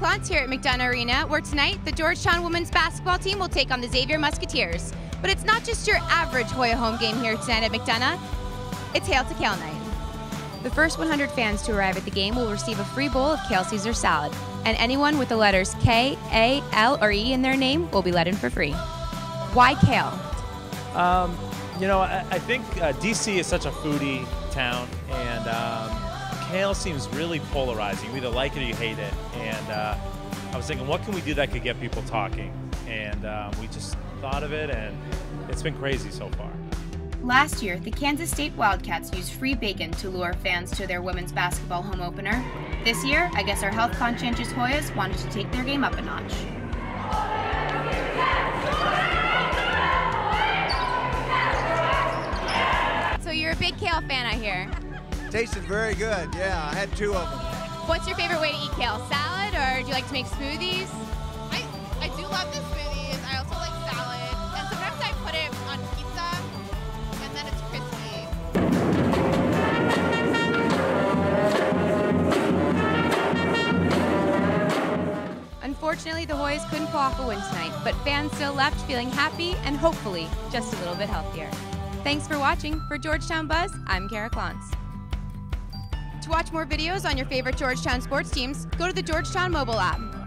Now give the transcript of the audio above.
Klontz here at McDonough Arena, where tonight the Georgetown women's basketball team will take on the Xavier Musketeers. But it's not just your average Hoya home game here tonight at McDonough, it's Hail to Kale night. The first 100 fans to arrive at the game will receive a free bowl of Kale Caesar salad, and anyone with the letters K, A, L, or E in their name will be let in for free. Why kale? Um, you know, I, I think uh, DC is such a foodie town, and um, kale seems really polarizing. You either like it or you hate it. And uh, I was thinking, what can we do that could get people talking? And um, we just thought of it, and it's been crazy so far. Last year, the Kansas State Wildcats used free bacon to lure fans to their women's basketball home opener. This year, I guess our health conscientious Hoyas wanted to take their game up a notch. So you're a big kale fan, I hear. Tasted very good. Yeah, I had two of them. What's your favorite way to eat kale? Salad, or do you like to make smoothies? I, I do love the smoothies. I also like salad. And sometimes I put it on pizza, and then it's crispy. Unfortunately, the Hoyas couldn't pull off a win tonight, but fans still left feeling happy and hopefully just a little bit healthier. Thanks for watching. For Georgetown Buzz, I'm Kara Klontz. To watch more videos on your favorite Georgetown sports teams, go to the Georgetown mobile app.